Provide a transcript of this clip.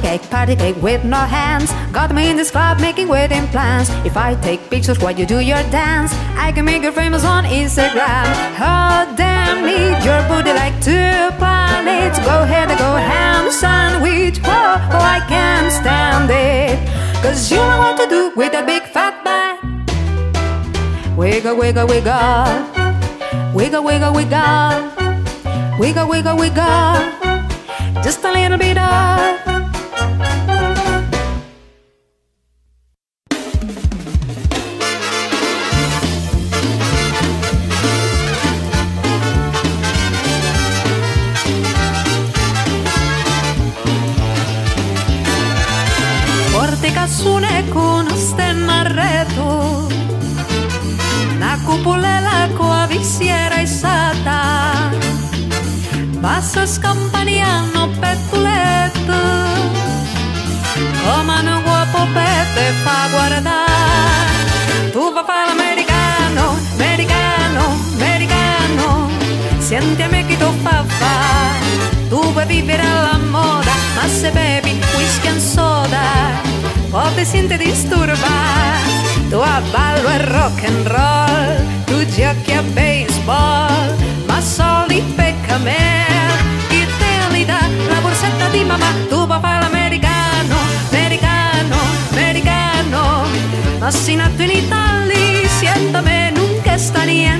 cake, party cake with no hands. Got me in this club making wedding plans. If I take pictures while you do your dance, I can make you famous on Instagram. Oh, damn, need your booty like two planets. Go ahead and go ham sandwich. Oh, oh, I can't stand it. Cause you know what to do with a big fat back. Wiggle, wiggle, wiggle. Wiggle, wiggle, wiggle. Wiggle, wiggle, wiggle. Just a little bit of. Porte cassune con stennarreto Na cupulela coa visiera isata Passa scampaniano pettuletto Oh mano guapo pete fa guardare Tu va fa l'americano, americano, americano. Siénteme que tu fa Tu vuoi vivere alla moda. Ma se bevi whisky and soda te siente disturba. Tu a ballo e rock and roll, tu giochi a baseball, ma soli pecca me. Chi te li dà la borsetta di mamma, tu papà l'americano, americano, americano. Ma in Italia, siéntame, nunca sta niente.